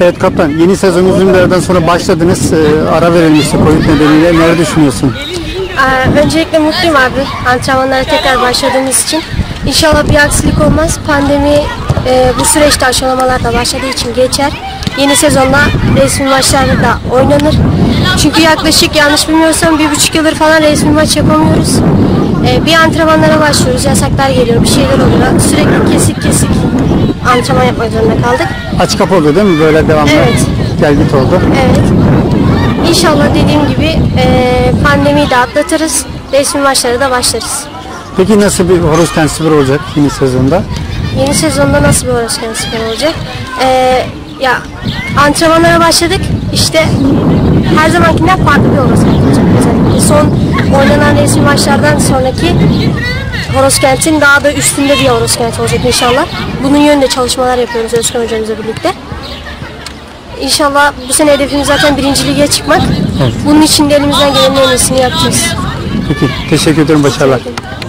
Evet kaptan yeni sezon uzun bir sonra başladınız. Ee, ara verilmişti Covid nedeniyle. Neler düşünüyorsun? Ee, öncelikle mutluyum abi antrenmanlara tekrar başladığımız için. İnşallah bir aksilik olmaz. Pandemi e, bu süreçte aşılamalar da başladığı için geçer. Yeni sezonda resmi maçlarda da oynanır. Çünkü yaklaşık yanlış bilmiyorsam bir buçuk yıldır falan resmi maç yapamıyoruz. Ee, bir antrenmanlara başlıyoruz. Yasaklar geliyor, bir şeyler oluyor. Sürekli kesik kesik antrenman yapmak zorunda kaldık. Aç kapı oldu değil mi? Böyle devamlı Evet. gel git oldu. Evet. İnşallah dediğim gibi e, pandemiyi de atlatırız. Resmi maçlara da başlarız. Peki nasıl bir horoz kent spor olacak yeni sezonda? Yeni sezonda nasıl bir Orasken spor olacak? E, ya antrenmanlara başladık. İşte her zamankinden farklı bir Orasken olacak. Özellikle son oynanan resmi maçlardan sonraki Horoskent'in daha da üstünde bir Horoskent olacak inşallah. Bunun yönünde çalışmalar yapıyoruz Özkan hocamızla birlikte. İnşallah bu sene hedefimiz zaten birinci lige çıkmak. Evet. Bunun için de elimizden gelenin en iyisini yapacağız. Peki teşekkür ederim başarılar. Teşekkür ederim.